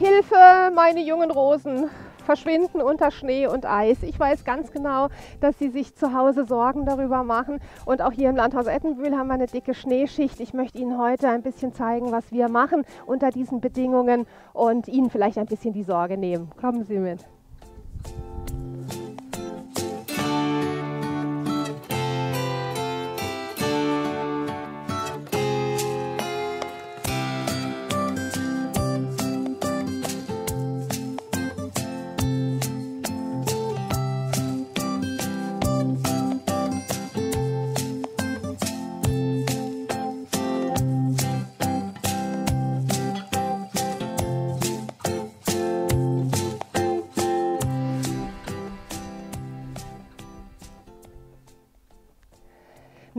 Hilfe, meine jungen Rosen verschwinden unter Schnee und Eis. Ich weiß ganz genau, dass sie sich zu Hause Sorgen darüber machen. Und auch hier im Landhaus Ettenbühl haben wir eine dicke Schneeschicht. Ich möchte Ihnen heute ein bisschen zeigen, was wir machen unter diesen Bedingungen und Ihnen vielleicht ein bisschen die Sorge nehmen. Kommen Sie mit.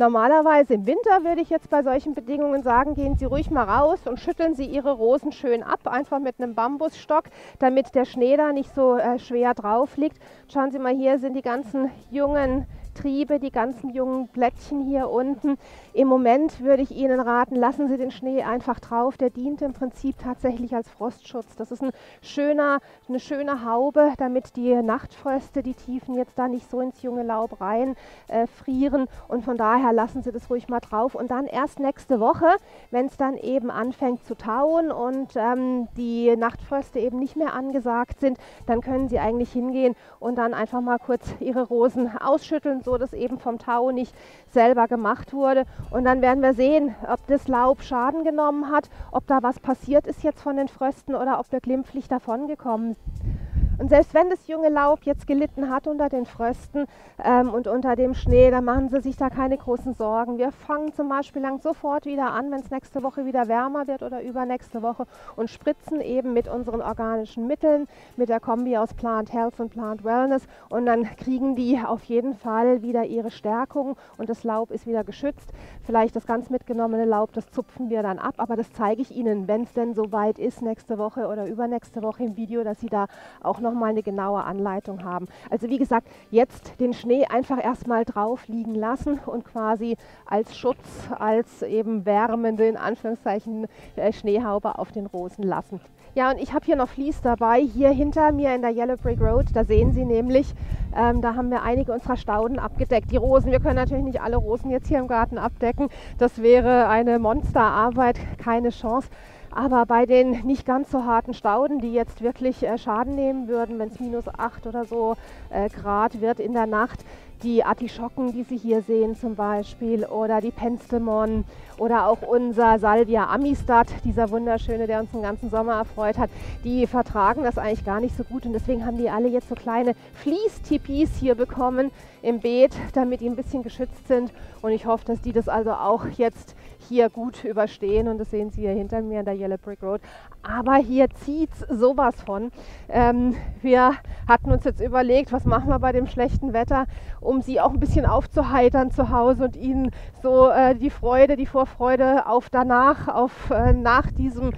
Normalerweise im Winter würde ich jetzt bei solchen Bedingungen sagen, gehen Sie ruhig mal raus und schütteln Sie Ihre Rosen schön ab, einfach mit einem Bambusstock, damit der Schnee da nicht so äh, schwer drauf liegt. Schauen Sie mal, hier sind die ganzen jungen Triebe, die ganzen jungen Blättchen hier unten. Im Moment würde ich Ihnen raten, lassen Sie den Schnee einfach drauf. Der dient im Prinzip tatsächlich als Frostschutz. Das ist ein schöner, eine schöne Haube, damit die Nachtfröste, die Tiefen jetzt da nicht so ins junge Laub rein äh, frieren. Und von daher lassen Sie das ruhig mal drauf. Und dann erst nächste Woche, wenn es dann eben anfängt zu tauen und ähm, die Nachtfröste eben nicht mehr angesagt sind, dann können Sie eigentlich hingehen und dann einfach mal kurz Ihre Rosen ausschütteln, so dass eben vom Tau nicht selber gemacht wurde. Und dann werden wir sehen, ob das Laub Schaden genommen hat, ob da was passiert ist jetzt von den Frösten oder ob wir glimpflich davongekommen sind. Und selbst wenn das junge Laub jetzt gelitten hat unter den Frösten ähm, und unter dem Schnee, dann machen Sie sich da keine großen Sorgen. Wir fangen zum Beispiel lang sofort wieder an, wenn es nächste Woche wieder wärmer wird oder übernächste Woche und spritzen eben mit unseren organischen Mitteln, mit der Kombi aus Plant Health und Plant Wellness und dann kriegen die auf jeden Fall wieder ihre Stärkung und das Laub ist wieder geschützt. Vielleicht das ganz mitgenommene Laub, das zupfen wir dann ab, aber das zeige ich Ihnen, wenn es denn soweit ist, nächste Woche oder übernächste Woche im Video, dass Sie da auch noch nochmal eine genaue Anleitung haben. Also wie gesagt, jetzt den Schnee einfach erstmal drauf liegen lassen und quasi als Schutz, als eben wärmende, in Anführungszeichen, äh, Schneehaube auf den Rosen lassen. Ja, und ich habe hier noch Vlies dabei, hier hinter mir in der Yellow Brick Road. Da sehen Sie nämlich, ähm, da haben wir einige unserer Stauden abgedeckt. Die Rosen, wir können natürlich nicht alle Rosen jetzt hier im Garten abdecken. Das wäre eine Monsterarbeit, keine Chance. Aber bei den nicht ganz so harten Stauden, die jetzt wirklich äh, Schaden nehmen würden, wenn es minus 8 oder so äh, Grad wird in der Nacht, die Artischocken, die Sie hier sehen zum Beispiel, oder die Penstemon oder auch unser Salvia Amistad, dieser wunderschöne, der uns den ganzen Sommer erfreut hat, die vertragen das eigentlich gar nicht so gut und deswegen haben die alle jetzt so kleine Fließtipis hier bekommen im Beet, damit die ein bisschen geschützt sind. Und ich hoffe, dass die das also auch jetzt hier gut überstehen. Und das sehen Sie hier hinter mir in der Yellow Brick Road. Aber hier zieht es sowas von. Ähm, wir hatten uns jetzt überlegt, was machen wir bei dem schlechten Wetter, um Sie auch ein bisschen aufzuheitern zu Hause und Ihnen so äh, die Freude, die Vorfreude auf danach, auf äh, nach diesem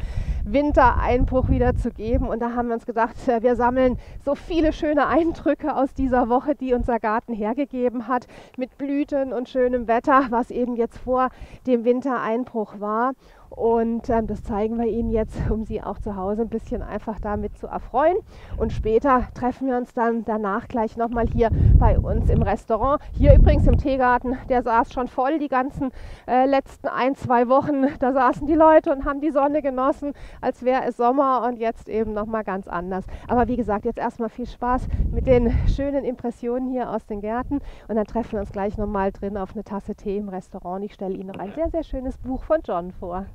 Wintereinbruch wieder zu geben. Und da haben wir uns gedacht, äh, wir sammeln so viele schöne Eindrücke aus dieser Woche, die unser Garten hergegeben hat, mit Blüten und schönem Wetter, was eben jetzt vor dem Wintereinbruch war. Und ähm, das zeigen wir Ihnen jetzt, um Sie auch zu Hause ein bisschen einfach damit zu erfreuen. Und später treffen wir uns dann danach gleich nochmal hier bei uns im Restaurant. Hier übrigens im Teegarten, der saß schon voll die ganzen äh, letzten ein, zwei Wochen. Da saßen die Leute und haben die Sonne genossen, als wäre es Sommer und jetzt eben nochmal ganz anders. Aber wie gesagt, jetzt erstmal viel Spaß mit den schönen Impressionen hier aus den Gärten. Und dann treffen wir uns gleich nochmal drin auf eine Tasse Tee im Restaurant. Ich stelle Ihnen noch ein sehr, sehr schönes Buch von John vor.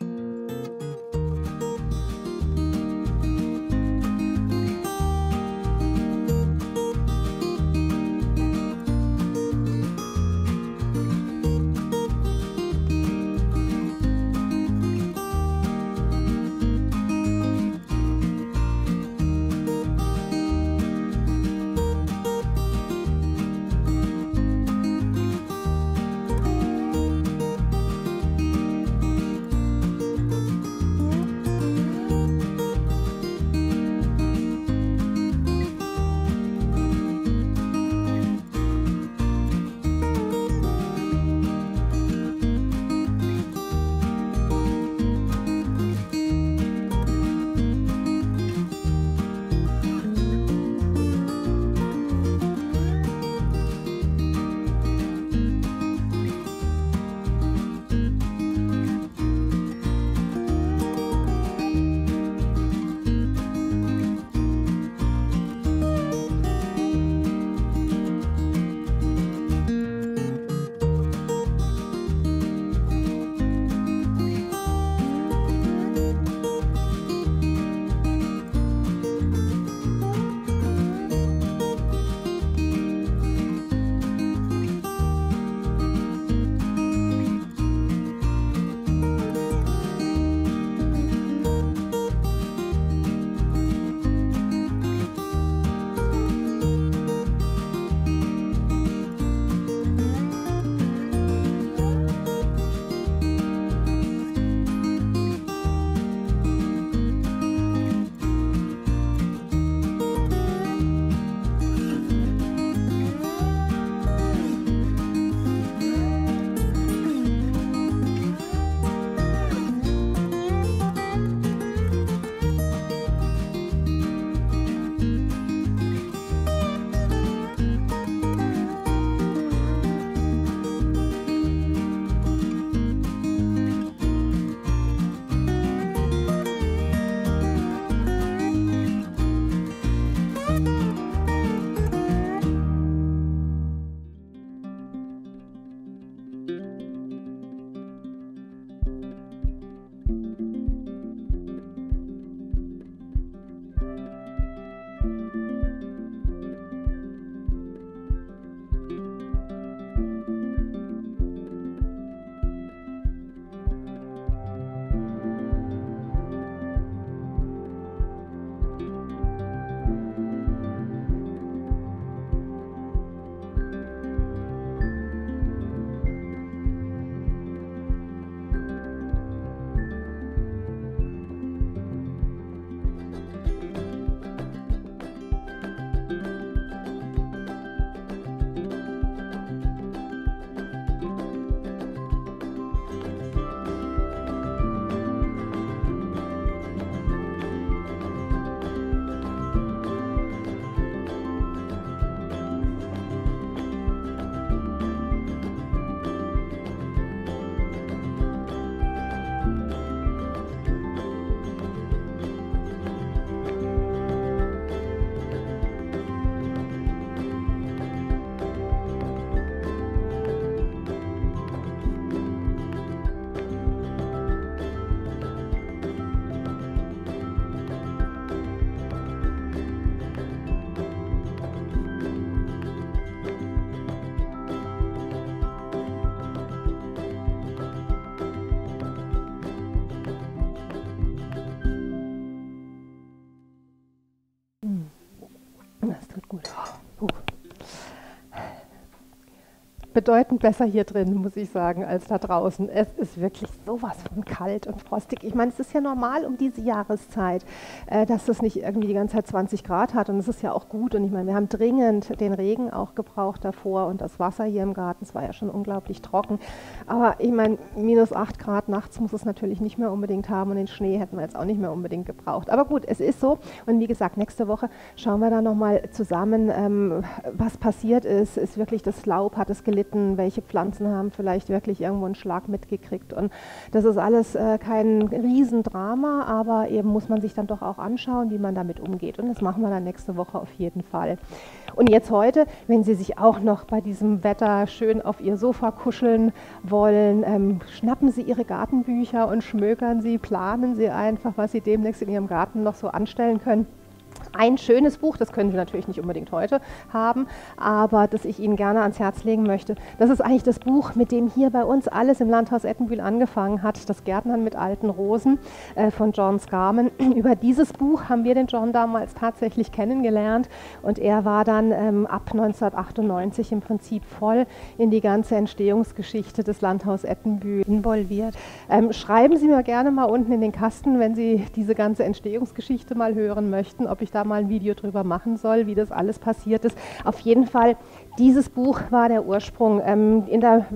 thank you 我的，不、bedeutend besser hier drin, muss ich sagen, als da draußen. Es ist wirklich sowas von kalt und frostig. Ich meine, es ist ja normal um diese Jahreszeit, äh, dass es nicht irgendwie die ganze Zeit 20 Grad hat und es ist ja auch gut. Und ich meine, wir haben dringend den Regen auch gebraucht davor und das Wasser hier im Garten, es war ja schon unglaublich trocken. Aber ich meine, minus 8 Grad nachts muss es natürlich nicht mehr unbedingt haben und den Schnee hätten wir jetzt auch nicht mehr unbedingt gebraucht. Aber gut, es ist so. Und wie gesagt, nächste Woche schauen wir da nochmal zusammen, ähm, was passiert ist. Ist wirklich das Laub, hat es gelitten? Gelitten, welche Pflanzen haben vielleicht wirklich irgendwo einen Schlag mitgekriegt. Und das ist alles äh, kein Riesendrama, aber eben muss man sich dann doch auch anschauen, wie man damit umgeht. Und das machen wir dann nächste Woche auf jeden Fall. Und jetzt heute, wenn Sie sich auch noch bei diesem Wetter schön auf Ihr Sofa kuscheln wollen, ähm, schnappen Sie Ihre Gartenbücher und schmökern Sie, planen Sie einfach, was Sie demnächst in Ihrem Garten noch so anstellen können ein schönes Buch, das können Sie natürlich nicht unbedingt heute haben, aber das ich Ihnen gerne ans Herz legen möchte. Das ist eigentlich das Buch, mit dem hier bei uns alles im Landhaus Ettenbühl angefangen hat, das Gärtnern mit alten Rosen äh, von John Scarman. Über dieses Buch haben wir den John damals tatsächlich kennengelernt und er war dann ähm, ab 1998 im Prinzip voll in die ganze Entstehungsgeschichte des Landhaus Ettenbühl involviert. Ähm, schreiben Sie mir gerne mal unten in den Kasten, wenn Sie diese ganze Entstehungsgeschichte mal hören möchten, ob ich da mal ein Video drüber machen soll, wie das alles passiert ist. Auf jeden Fall, dieses Buch war der Ursprung. Ähm, der,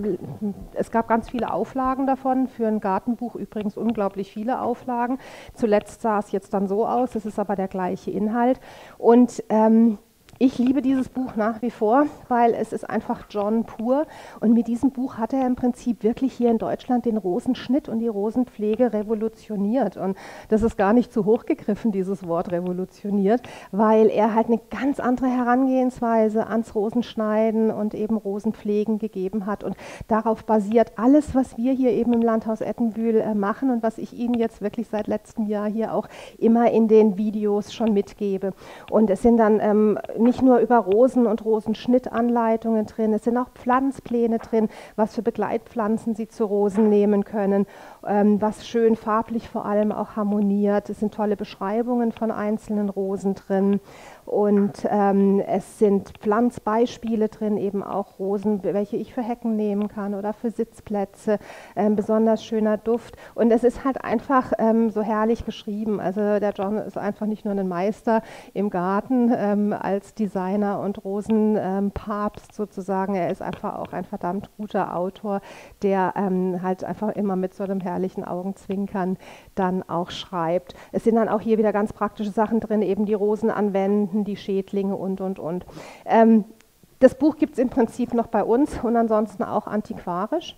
es gab ganz viele Auflagen davon, für ein Gartenbuch übrigens unglaublich viele Auflagen. Zuletzt sah es jetzt dann so aus, es ist aber der gleiche Inhalt. Und ähm, ich liebe dieses Buch nach wie vor, weil es ist einfach John pur. Und mit diesem Buch hat er im Prinzip wirklich hier in Deutschland den Rosenschnitt und die Rosenpflege revolutioniert. Und das ist gar nicht zu hoch gegriffen, dieses Wort revolutioniert, weil er halt eine ganz andere Herangehensweise ans Rosenschneiden und eben Rosenpflegen gegeben hat. Und darauf basiert alles, was wir hier eben im Landhaus Ettenbühl äh, machen und was ich Ihnen jetzt wirklich seit letztem Jahr hier auch immer in den Videos schon mitgebe. Und es sind dann ähm, nicht nicht nur über Rosen und Rosenschnittanleitungen drin, es sind auch Pflanzpläne drin, was für Begleitpflanzen Sie zu Rosen nehmen können, was schön farblich vor allem auch harmoniert. Es sind tolle Beschreibungen von einzelnen Rosen drin. Und ähm, es sind Pflanzbeispiele drin, eben auch Rosen, welche ich für Hecken nehmen kann oder für Sitzplätze. Ähm, besonders schöner Duft. Und es ist halt einfach ähm, so herrlich geschrieben. Also der John ist einfach nicht nur ein Meister im Garten ähm, als Designer und Rosenpapst sozusagen. Er ist einfach auch ein verdammt guter Autor, der ähm, halt einfach immer mit so einem herrlichen Augenzwinkern dann auch schreibt. Es sind dann auch hier wieder ganz praktische Sachen drin, eben die Rosen anwenden die Schädlinge und, und, und. Ähm, das Buch gibt es im Prinzip noch bei uns und ansonsten auch antiquarisch.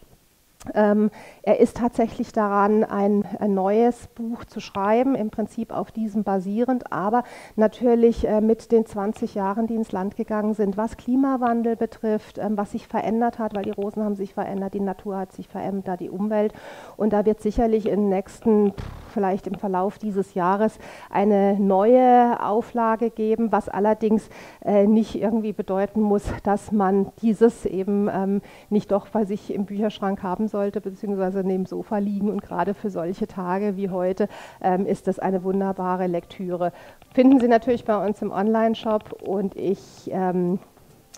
Ähm, er ist tatsächlich daran, ein, ein, neues Buch zu schreiben, im Prinzip auf diesem basierend, aber natürlich äh, mit den 20 Jahren, die ins Land gegangen sind, was Klimawandel betrifft, ähm, was sich verändert hat, weil die Rosen haben sich verändert, die Natur hat sich verändert, die Umwelt. Und da wird sicherlich in den nächsten, vielleicht im Verlauf dieses Jahres, eine neue Auflage geben, was allerdings äh, nicht irgendwie bedeuten muss, dass man dieses eben ähm, nicht doch bei sich im Bücherschrank haben soll sollte, beziehungsweise neben dem Sofa liegen. Und gerade für solche Tage wie heute ähm, ist das eine wunderbare Lektüre. Finden Sie natürlich bei uns im Online-Shop und ich ähm,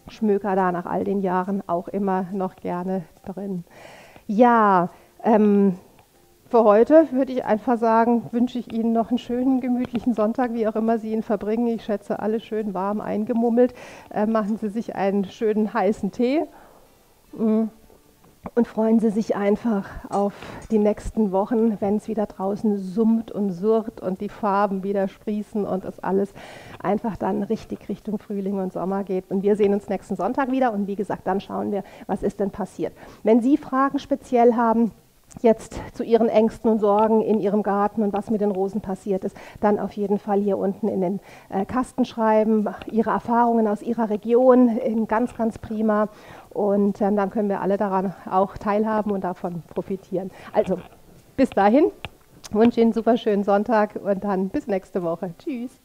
schmöker da nach all den Jahren auch immer noch gerne drin. Ja, ähm, für heute würde ich einfach sagen, wünsche ich Ihnen noch einen schönen, gemütlichen Sonntag, wie auch immer Sie ihn verbringen. Ich schätze, alle schön warm eingemummelt. Äh, machen Sie sich einen schönen heißen Tee. Mm und freuen Sie sich einfach auf die nächsten Wochen, wenn es wieder draußen summt und surrt und die Farben wieder sprießen und es alles einfach dann richtig Richtung Frühling und Sommer geht. Und wir sehen uns nächsten Sonntag wieder und wie gesagt, dann schauen wir, was ist denn passiert. Wenn Sie Fragen speziell haben, jetzt zu Ihren Ängsten und Sorgen in Ihrem Garten und was mit den Rosen passiert ist, dann auf jeden Fall hier unten in den äh, Kasten schreiben, Ihre Erfahrungen aus Ihrer Region, ganz, ganz prima. Und ähm, dann können wir alle daran auch teilhaben und davon profitieren. Also bis dahin, wünsche Ihnen einen super schönen Sonntag und dann bis nächste Woche. Tschüss.